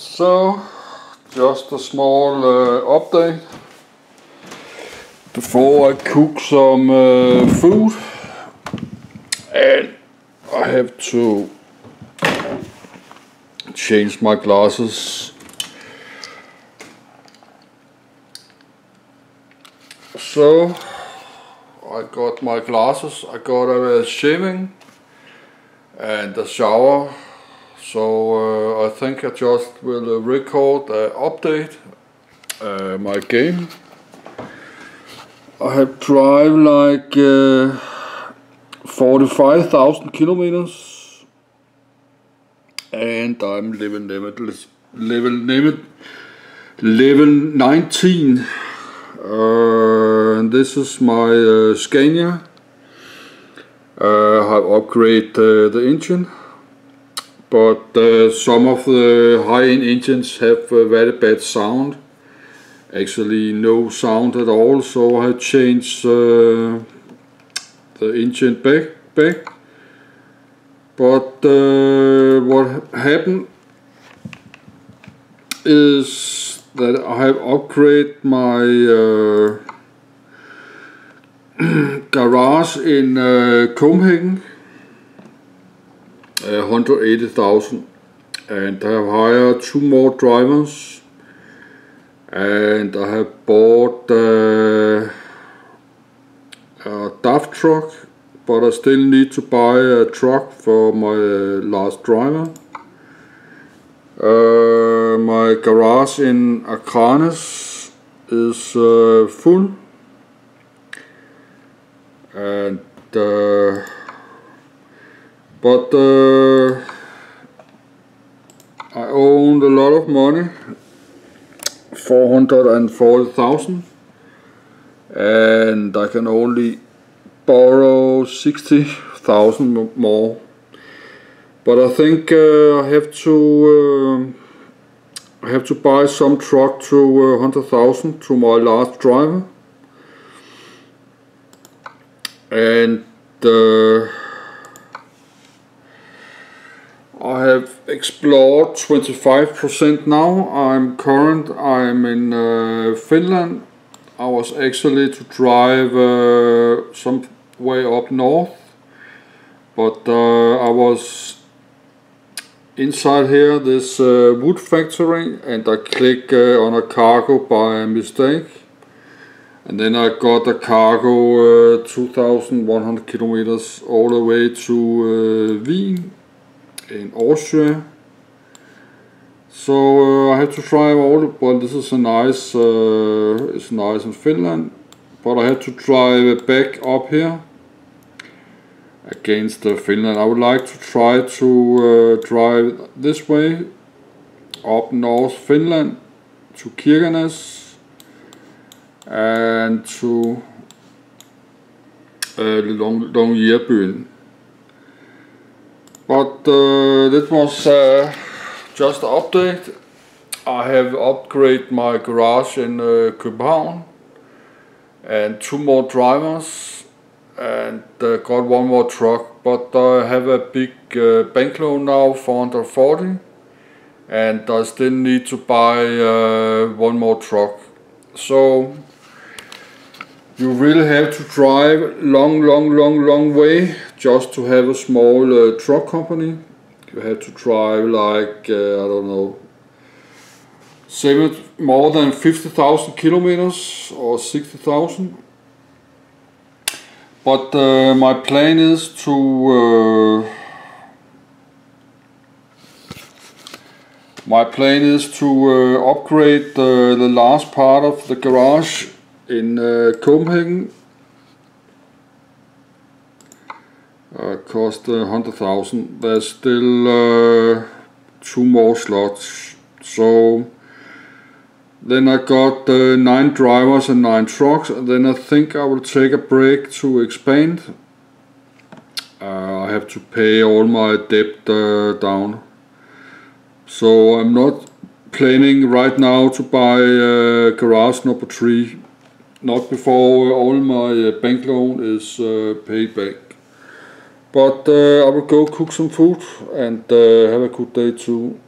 So, just a small uh, update. Before I cook some uh, food and I have to change my glasses. So I got my glasses I got a shaving and a shower so uh, I think I just will uh, record uh, update uh, my game. I have drive like uh, 45,000 kilometers. And I'm level limitless level limit level 19 uh, this is my uh, Scania. Uh, I have upgraded the engine but uh, some of the high-end engines have uh, very bad sound. Actually no sound at all so I changed uh, the engine back back. But uh, what happened is that I have upgraded my uh, garage in uh, 180,000 and I have hired two more drivers. And I have bought uh, a DAF truck but I still need to buy a truck for my last driver. Uh, my garage in Akranes is uh, full. And uh, but uh, I owned a lot of money 440,000 and I can only borrow 60,000 more. But I think uh, I have to uh, I have to buy some truck to uh, 100,000 to my last driver. And uh, I have explored 25% now. I'm current, I'm in uh, Finland. I was actually to drive uh, some way up north, but uh, I was inside here, this uh, wood factory, and I click uh, on a cargo by mistake. And then I got a cargo uh, 2100 kilometers all the way to Wien in Austria. So uh, I had to drive all. Well, this is a nice. Uh, it's nice in Finland, but I had to drive back up here against uh, Finland. I would like to try to uh, drive this way up north Finland to Kirkenes and to uh, Long Longyearbyen. But uh, that was uh, just an update. I have upgraded my garage in uh, København and two more drivers and uh, got one more truck but I have a big uh, bank loan now 440 and I still need to buy uh, one more truck so you really have to drive long, long, long, long way just to have a small uh, truck company. You have to drive like, uh, I don't know, seven, more than 50,000 kilometers or 60,000. But uh, my plan is to uh, my plan is to uh, upgrade the last part of the garage in uh, Copenhagen uh, cost uh, 100,000. There's still uh, two more slots. So then I got uh, nine drivers and nine trucks and then I think I will take a break to expand. Uh, I have to pay all my debt uh, down. So I'm not planning right now to buy uh, garage number 3 not before all my uh, bank loan is uh, paid back. But uh, I will go cook some food and have a good day too.